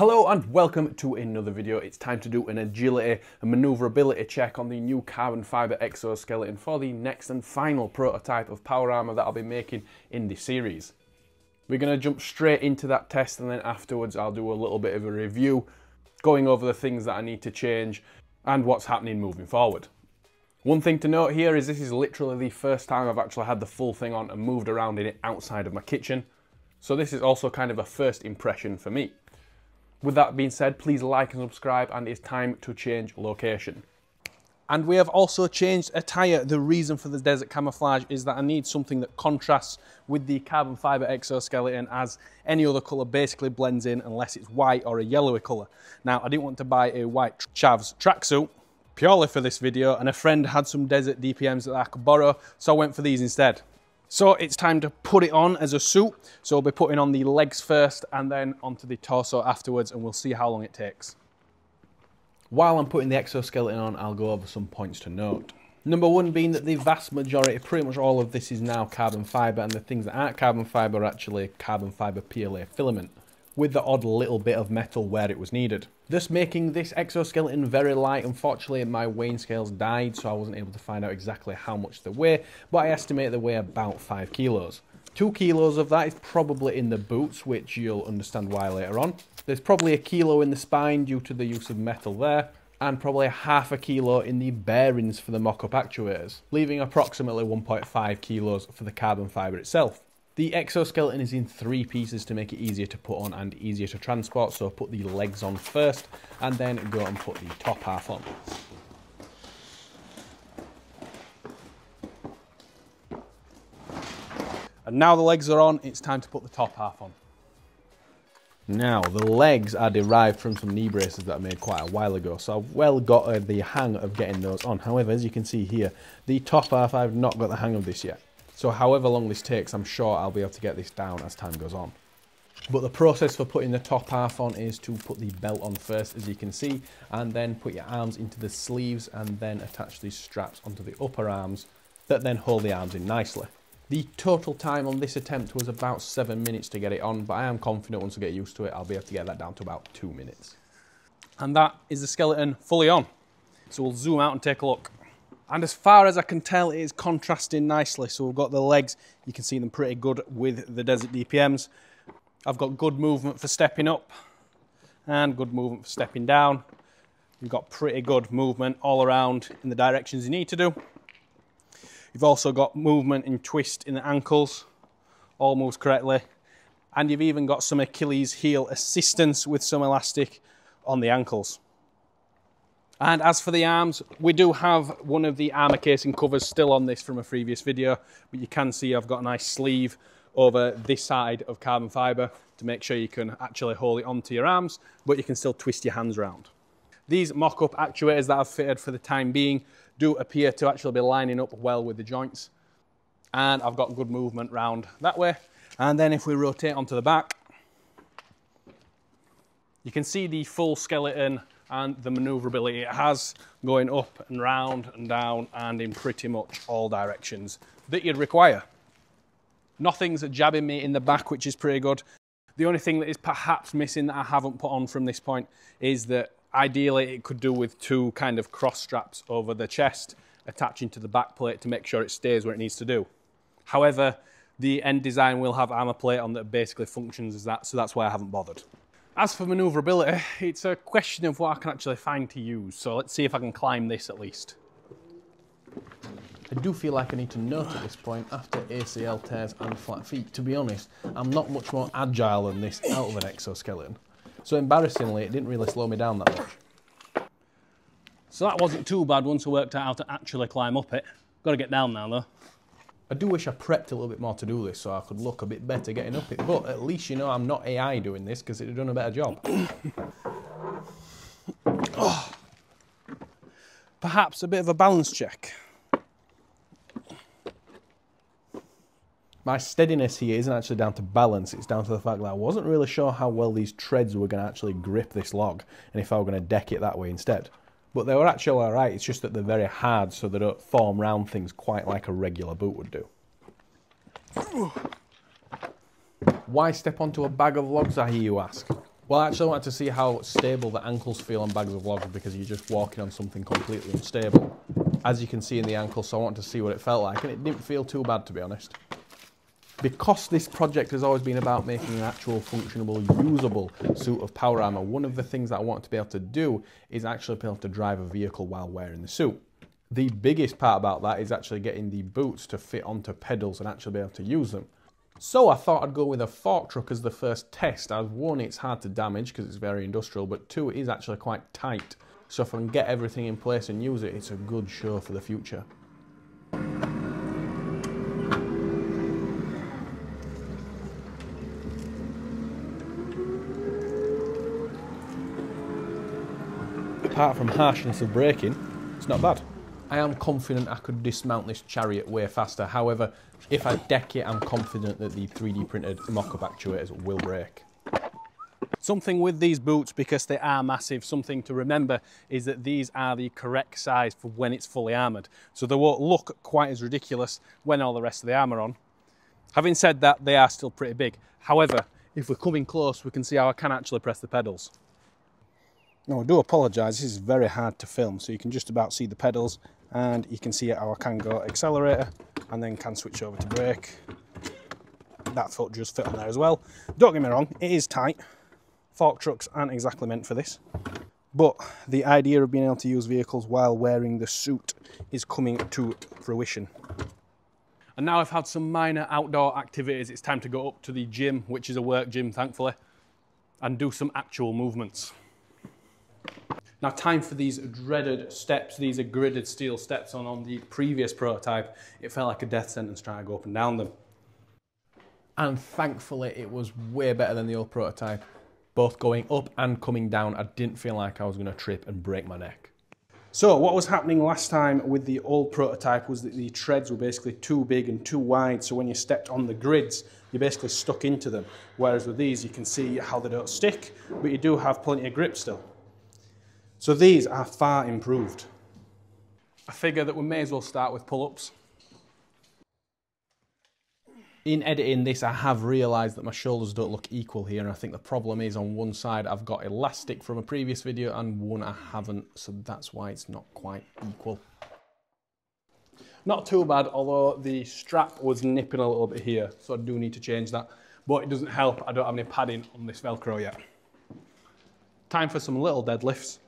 Hello and welcome to another video. It's time to do an agility and maneuverability check on the new carbon fibre exoskeleton for the next and final prototype of power armour that I'll be making in this series. We're going to jump straight into that test and then afterwards I'll do a little bit of a review, going over the things that I need to change and what's happening moving forward. One thing to note here is this is literally the first time I've actually had the full thing on and moved around in it outside of my kitchen. So this is also kind of a first impression for me. With that being said, please like and subscribe and it's time to change location. And we have also changed attire. The reason for the desert camouflage is that I need something that contrasts with the carbon fiber exoskeleton as any other color basically blends in unless it's white or a yellowy color. Now, I didn't want to buy a white Chavs tracksuit purely for this video and a friend had some desert DPMs that I could borrow, so I went for these instead. So it's time to put it on as a suit. So we'll be putting on the legs first and then onto the torso afterwards and we'll see how long it takes. While I'm putting the exoskeleton on, I'll go over some points to note. Number one being that the vast majority, pretty much all of this is now carbon fibre and the things that aren't carbon fibre are actually carbon fibre PLA filament with the odd little bit of metal where it was needed. Thus making this exoskeleton very light. Unfortunately, my weighing scales died, so I wasn't able to find out exactly how much they weigh, but I estimate they weigh about 5 kilos. 2 kilos of that is probably in the boots, which you'll understand why later on. There's probably a kilo in the spine due to the use of metal there, and probably half a kilo in the bearings for the mock-up actuators, leaving approximately 1.5 kilos for the carbon fibre itself. The exoskeleton is in three pieces to make it easier to put on and easier to transport, so put the legs on first and then go and put the top half on. And now the legs are on, it's time to put the top half on. Now, the legs are derived from some knee braces that I made quite a while ago, so I've well got uh, the hang of getting those on. However, as you can see here, the top half, I've not got the hang of this yet. So however long this takes, I'm sure I'll be able to get this down as time goes on. But the process for putting the top half on is to put the belt on first, as you can see, and then put your arms into the sleeves and then attach these straps onto the upper arms that then hold the arms in nicely. The total time on this attempt was about seven minutes to get it on, but I am confident once I get used to it, I'll be able to get that down to about two minutes. And that is the skeleton fully on. So we'll zoom out and take a look. And as far as I can tell, it is contrasting nicely. So we've got the legs, you can see them pretty good with the Desert DPMs. I've got good movement for stepping up and good movement for stepping down. You've got pretty good movement all around in the directions you need to do. You've also got movement and twist in the ankles, all moves correctly. And you've even got some Achilles heel assistance with some elastic on the ankles. And as for the arms, we do have one of the armor casing covers still on this from a previous video, but you can see I've got a nice sleeve over this side of carbon fiber to make sure you can actually hold it onto your arms, but you can still twist your hands around. These mock-up actuators that I've fitted for the time being do appear to actually be lining up well with the joints. And I've got good movement round that way. And then if we rotate onto the back, you can see the full skeleton and the maneuverability it has going up and round and down and in pretty much all directions that you'd require. Nothing's jabbing me in the back, which is pretty good. The only thing that is perhaps missing that I haven't put on from this point is that ideally it could do with two kind of cross straps over the chest attaching to the back plate to make sure it stays where it needs to do. However, the end design will have armor plate on that basically functions as that, so that's why I haven't bothered. As for maneuverability, it's a question of what I can actually find to use. So let's see if I can climb this at least. I do feel like I need to note at this point, after ACL tears and flat feet, to be honest, I'm not much more agile than this out of an exoskeleton. So embarrassingly, it didn't really slow me down that much. So that wasn't too bad once I worked out how to actually climb up it. Got to get down now though. I do wish I prepped a little bit more to do this so I could look a bit better getting up it, but at least you know I'm not AI doing this because it'd have done a better job. oh. Perhaps a bit of a balance check. My steadiness here isn't actually down to balance, it's down to the fact that I wasn't really sure how well these treads were going to actually grip this log and if I were going to deck it that way instead. But they were actually alright, it's just that they're very hard so they don't form round things quite like a regular boot would do. Why step onto a bag of logs, I hear you ask? Well, I actually wanted to see how stable the ankles feel on bags of logs because you're just walking on something completely unstable. As you can see in the ankle, so I wanted to see what it felt like, and it didn't feel too bad to be honest. Because this project has always been about making an actual functional, usable suit of power armor, one of the things that I want to be able to do is actually be able to drive a vehicle while wearing the suit. The biggest part about that is actually getting the boots to fit onto pedals and actually be able to use them. So I thought I'd go with a fork truck as the first test, as one, it's hard to damage because it's very industrial, but two, it is actually quite tight. So if I can get everything in place and use it, it's a good show for the future. Apart from harshness of braking, it's not bad. I am confident I could dismount this chariot way faster. However, if I deck it, I'm confident that the 3D printed mock-up actuators will break. Something with these boots, because they are massive, something to remember is that these are the correct size for when it's fully armoured. So they won't look quite as ridiculous when all the rest of the armour on. Having said that, they are still pretty big. However, if we're coming close, we can see how I can actually press the pedals. Now I do apologise, this is very hard to film, so you can just about see the pedals and you can see how I can go accelerator and then can switch over to brake. That foot just fit on there as well. Don't get me wrong, it is tight. Fork trucks aren't exactly meant for this. But the idea of being able to use vehicles while wearing the suit is coming to fruition. And now I've had some minor outdoor activities, it's time to go up to the gym, which is a work gym, thankfully, and do some actual movements. Now time for these dreaded steps. These are gridded steel steps on, on the previous prototype. It felt like a death sentence trying to go up and down them. And thankfully it was way better than the old prototype. Both going up and coming down, I didn't feel like I was gonna trip and break my neck. So what was happening last time with the old prototype was that the treads were basically too big and too wide, so when you stepped on the grids, you basically stuck into them. Whereas with these, you can see how they don't stick, but you do have plenty of grip still. So these are far improved. I figure that we may as well start with pull-ups. In editing this, I have realised that my shoulders don't look equal here, and I think the problem is on one side I've got elastic from a previous video and one I haven't, so that's why it's not quite equal. Not too bad, although the strap was nipping a little bit here, so I do need to change that. But it doesn't help, I don't have any padding on this Velcro yet. Time for some little deadlifts.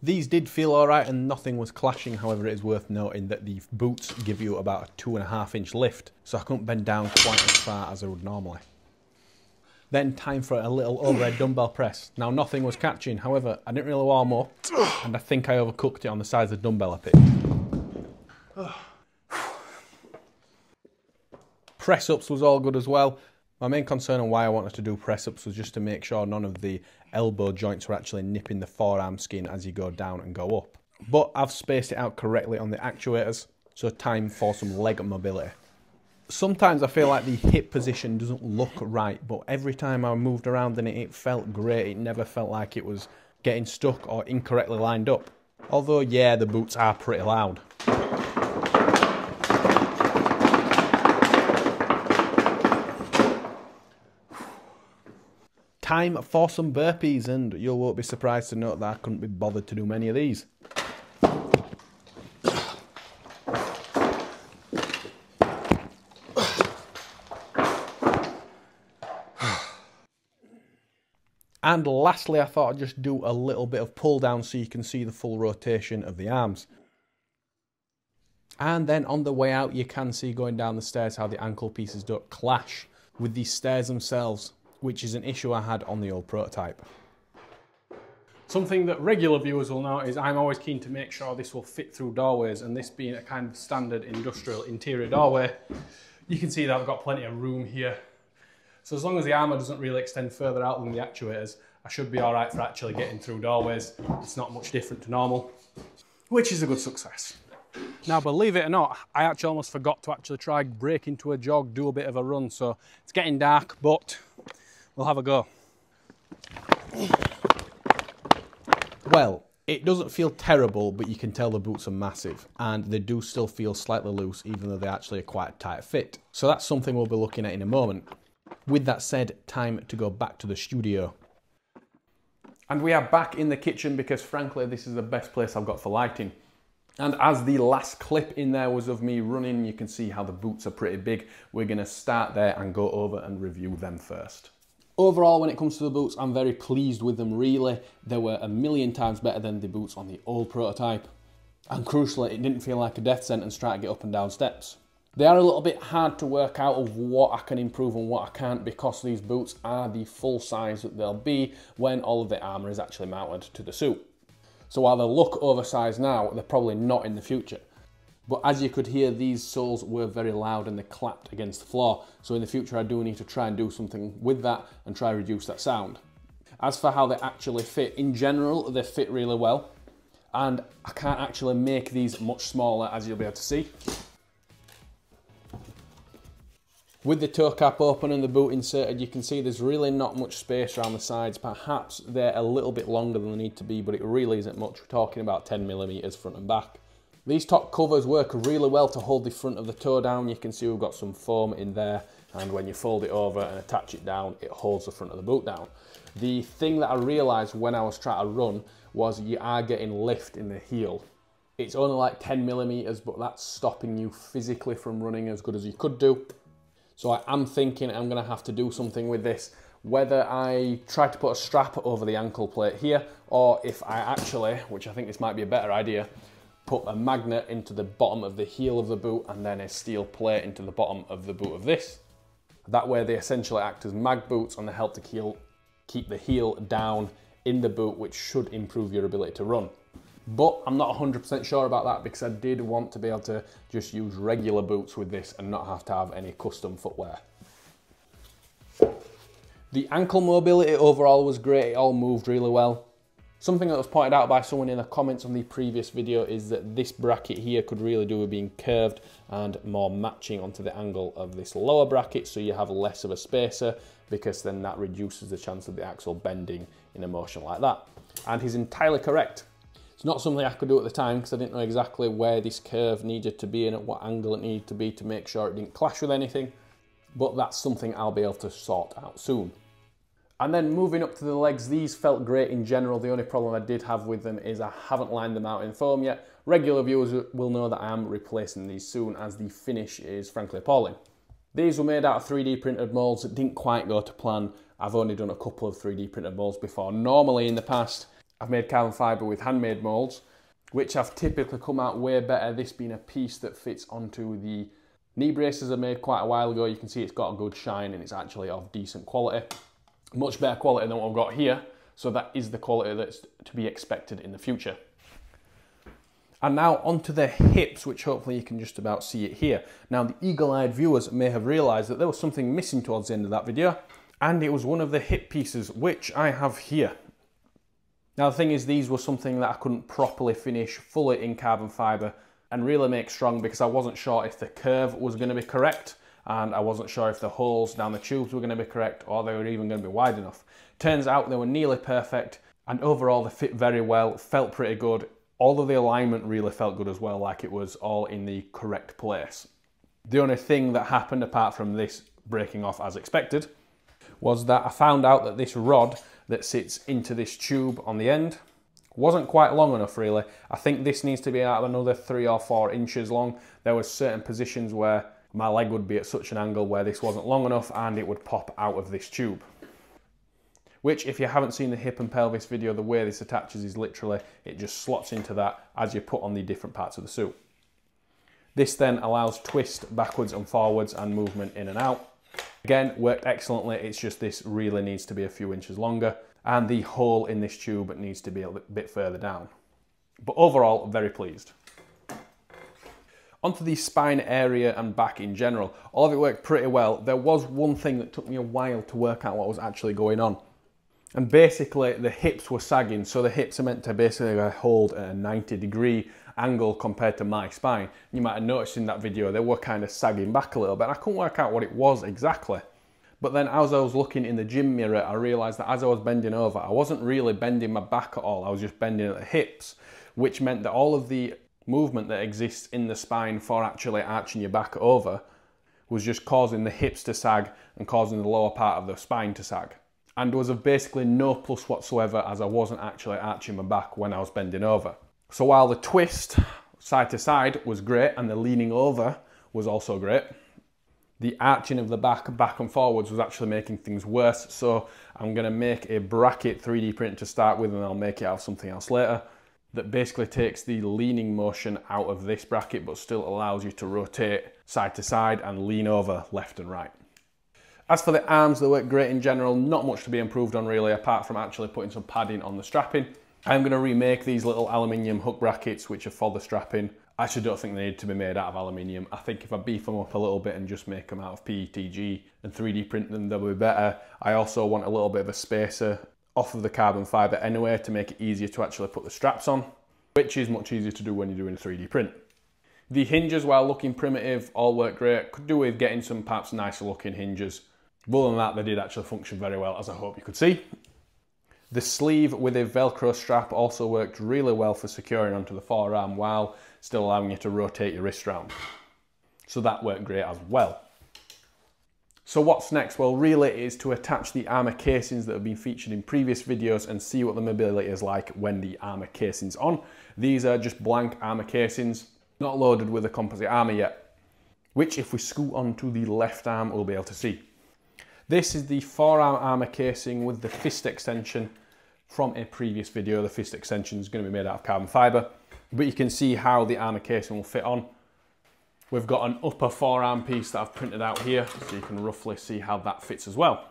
These did feel alright and nothing was clashing, however it is worth noting that the boots give you about a two and a half inch lift, so I couldn't bend down quite as far as I would normally. Then time for a little overhead dumbbell press. Now nothing was catching, however I didn't really warm up and I think I overcooked it on the size of the dumbbell I picked. Press ups was all good as well. My main concern on why I wanted to do press ups was just to make sure none of the elbow joints were actually nipping the forearm skin as you go down and go up. But I've spaced it out correctly on the actuators, so time for some leg mobility. Sometimes I feel like the hip position doesn't look right, but every time I moved around in it, it felt great. It never felt like it was getting stuck or incorrectly lined up. Although, yeah, the boots are pretty loud. Time for some burpees, and you won't be surprised to note that I couldn't be bothered to do many of these. And lastly, I thought I'd just do a little bit of pull down so you can see the full rotation of the arms. And then on the way out, you can see going down the stairs how the ankle pieces don't clash with the stairs themselves which is an issue I had on the old prototype. Something that regular viewers will know is I'm always keen to make sure this will fit through doorways and this being a kind of standard industrial interior doorway, you can see that I've got plenty of room here. So as long as the armour doesn't really extend further out than the actuators, I should be all right for actually getting through doorways. It's not much different to normal, which is a good success. Now, believe it or not, I actually almost forgot to actually try break into a jog, do a bit of a run. So it's getting dark, but We'll have a go. Well, it doesn't feel terrible, but you can tell the boots are massive, and they do still feel slightly loose, even though they actually are quite a tight fit. So that's something we'll be looking at in a moment. With that said, time to go back to the studio. And we are back in the kitchen because frankly this is the best place I've got for lighting. And as the last clip in there was of me running, you can see how the boots are pretty big. We're gonna start there and go over and review them first. Overall, when it comes to the boots, I'm very pleased with them really. They were a million times better than the boots on the old prototype. And crucially, it didn't feel like a death sentence trying to get up and down steps. They are a little bit hard to work out of what I can improve and what I can't because these boots are the full size that they'll be when all of the armour is actually mounted to the suit. So while they look oversized now, they're probably not in the future. But as you could hear, these soles were very loud and they clapped against the floor. So in the future, I do need to try and do something with that and try reduce that sound. As for how they actually fit, in general, they fit really well. And I can't actually make these much smaller as you'll be able to see. With the toe cap open and the boot inserted, you can see there's really not much space around the sides. Perhaps they're a little bit longer than they need to be, but it really isn't much. We're talking about 10 millimeters front and back. These top covers work really well to hold the front of the toe down. You can see we've got some foam in there, and when you fold it over and attach it down, it holds the front of the boot down. The thing that I realized when I was trying to run was you are getting lift in the heel. It's only like 10 millimeters, but that's stopping you physically from running as good as you could do. So I am thinking I'm gonna have to do something with this, whether I try to put a strap over the ankle plate here, or if I actually, which I think this might be a better idea, put a magnet into the bottom of the heel of the boot and then a steel plate into the bottom of the boot of this. That way they essentially act as mag boots and they help to keep the heel down in the boot, which should improve your ability to run. But I'm not 100% sure about that because I did want to be able to just use regular boots with this and not have to have any custom footwear. The ankle mobility overall was great, it all moved really well. Something that was pointed out by someone in the comments on the previous video is that this bracket here could really do with being curved and more matching onto the angle of this lower bracket so you have less of a spacer because then that reduces the chance of the axle bending in a motion like that. And he's entirely correct. It's not something I could do at the time because I didn't know exactly where this curve needed to be and at what angle it needed to be to make sure it didn't clash with anything. But that's something I'll be able to sort out soon. And then moving up to the legs, these felt great in general. The only problem I did have with them is I haven't lined them out in foam yet. Regular viewers will know that I am replacing these soon as the finish is frankly appalling. These were made out of 3D printed molds that didn't quite go to plan. I've only done a couple of 3D printed molds before. Normally in the past, I've made carbon fibre with handmade moulds, which have typically come out way better. This being a piece that fits onto the knee braces I made quite a while ago. You can see it's got a good shine and it's actually of decent quality. Much better quality than what I've got here. So that is the quality that's to be expected in the future. And now onto the hips, which hopefully you can just about see it here. Now the eagle-eyed viewers may have realized that there was something missing towards the end of that video, and it was one of the hip pieces, which I have here. Now the thing is these were something that I couldn't properly finish fully in carbon fibre and really make strong because I wasn't sure if the curve was going to be correct and I wasn't sure if the holes down the tubes were going to be correct or they were even going to be wide enough. Turns out they were nearly perfect and overall they fit very well, felt pretty good. All of the alignment really felt good as well, like it was all in the correct place. The only thing that happened apart from this breaking off as expected was that I found out that this rod that sits into this tube on the end. Wasn't quite long enough really. I think this needs to be out of another three or four inches long. There were certain positions where my leg would be at such an angle where this wasn't long enough and it would pop out of this tube. Which if you haven't seen the hip and pelvis video, the way this attaches is literally, it just slots into that as you put on the different parts of the suit. This then allows twist backwards and forwards and movement in and out. Again, worked excellently, it's just this really needs to be a few inches longer and the hole in this tube needs to be a bit further down. But overall, very pleased. Onto the spine area and back in general, all of it worked pretty well. There was one thing that took me a while to work out what was actually going on. And basically the hips were sagging, so the hips are meant to basically hold at a 90 degree angle compared to my spine. You might have noticed in that video they were kind of sagging back a little bit. I couldn't work out what it was exactly. But then as I was looking in the gym mirror, I realized that as I was bending over, I wasn't really bending my back at all. I was just bending at the hips, which meant that all of the movement that exists in the spine for actually arching your back over was just causing the hips to sag and causing the lower part of the spine to sag. and was of basically no plus whatsoever as I wasn't actually arching my back when I was bending over. So while the twist side to side was great and the leaning over was also great, the arching of the back back and forwards was actually making things worse. So I'm gonna make a bracket 3D print to start with and I'll make it out of something else later that basically takes the leaning motion out of this bracket but still allows you to rotate side to side and lean over left and right. As for the arms, they work great in general, not much to be improved on really apart from actually putting some padding on the strapping. I'm going to remake these little aluminium hook brackets which are for the strapping. I actually don't think they need to be made out of aluminium. I think if I beef them up a little bit and just make them out of PETG and 3D print them, they'll be better. I also want a little bit of a spacer off of the carbon fibre anyway to make it easier to actually put the straps on, which is much easier to do when you're doing a 3D print. The hinges, while looking primitive, all work great. Could do with getting some perhaps nicer looking hinges. Other than that, they did actually function very well, as I hope you could see. The sleeve with a Velcro strap also worked really well for securing onto the forearm while still allowing you to rotate your wrist round. So that worked great as well. So what's next? Well, really is to attach the armor casings that have been featured in previous videos and see what the mobility is like when the armor casing's on. These are just blank armor casings, not loaded with a composite armor yet, which if we scoot onto the left arm, we'll be able to see. This is the forearm armor casing with the fist extension from a previous video. The fist extension is going to be made out of carbon fiber, but you can see how the armor casing will fit on. We've got an upper forearm piece that I've printed out here, so you can roughly see how that fits as well.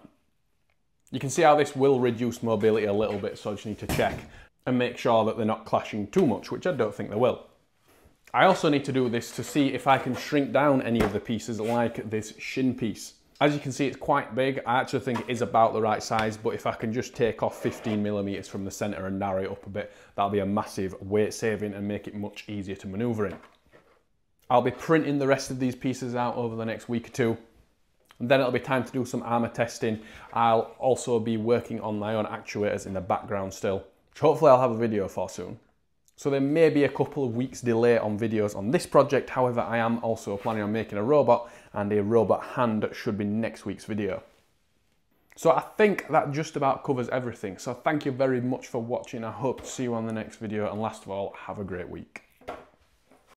You can see how this will reduce mobility a little bit, so I just need to check and make sure that they're not clashing too much, which I don't think they will. I also need to do this to see if I can shrink down any of the pieces like this shin piece. As you can see, it's quite big. I actually think it is about the right size, but if I can just take off 15 millimeters from the center and narrow it up a bit, that'll be a massive weight saving and make it much easier to maneuver in. I'll be printing the rest of these pieces out over the next week or two. And then it'll be time to do some armor testing. I'll also be working on my own actuators in the background still, which hopefully I'll have a video for soon. So there may be a couple of weeks delay on videos on this project. However, I am also planning on making a robot and a robot hand should be next week's video. So I think that just about covers everything. So thank you very much for watching. I hope to see you on the next video. And last of all, have a great week.